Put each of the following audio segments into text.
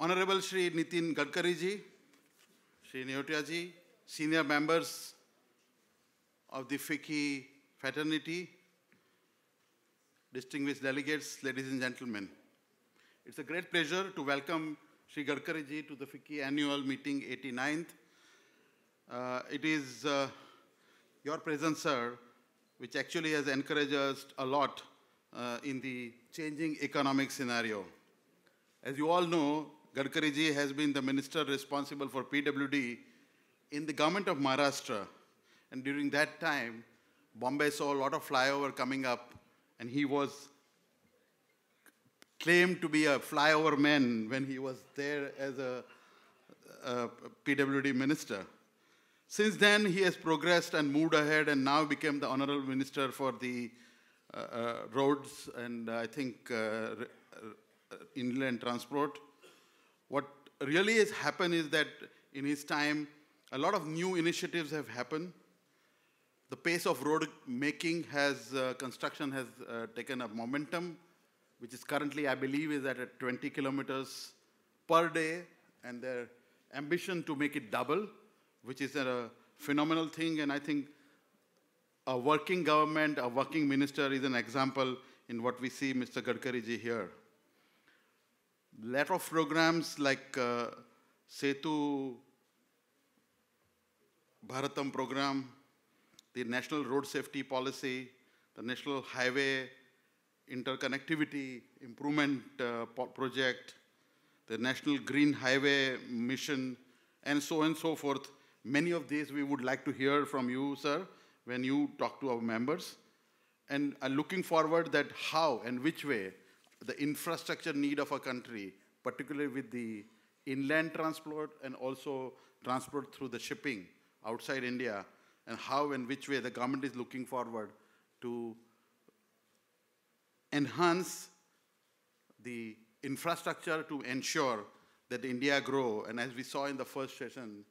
Honorable Shri Nitin Gadkari ji, Shri Neotia ji, senior members of the FICCI fraternity, distinguished delegates, ladies and gentlemen. It's a great pleasure to welcome Shri Gadkari ji to the FICCI annual meeting 89th. Uh, it is uh, your presence, sir, which actually has encouraged us a lot uh, in the changing economic scenario. As you all know, Gadkari ji has been the minister responsible for PWD in the government of Maharashtra. And during that time, Bombay saw a lot of flyover coming up, and he was claimed to be a flyover man when he was there as a, a PWD minister. Since then, he has progressed and moved ahead and now became the honorable minister for the uh, uh, roads and I think uh, inland transport. What really has happened is that in his time, a lot of new initiatives have happened. The pace of road making has, uh, construction has uh, taken a momentum, which is currently, I believe, is at 20 kilometers per day, and their ambition to make it double, which is a phenomenal thing, and I think a working government, a working minister is an example in what we see Mr. Gadkari ji here. Lot of programs like uh, Setu Bharatam program, the National Road Safety Policy, the National Highway Interconnectivity Improvement uh, Project, the National Green Highway Mission, and so on and so forth. Many of these we would like to hear from you, sir, when you talk to our members. And I'm looking forward that how and which way the infrastructure need of a country, particularly with the inland transport and also transport through the shipping outside India, and how and which way the government is looking forward to enhance the infrastructure to ensure that India grow. And as we saw in the first session,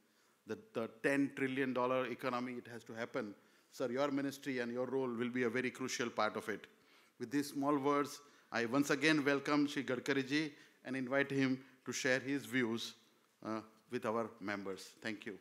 the, the $10 trillion economy, it has to happen. Sir, your ministry and your role will be a very crucial part of it. With these small words, I once again welcome Shri Gadkari ji and invite him to share his views uh, with our members. Thank you.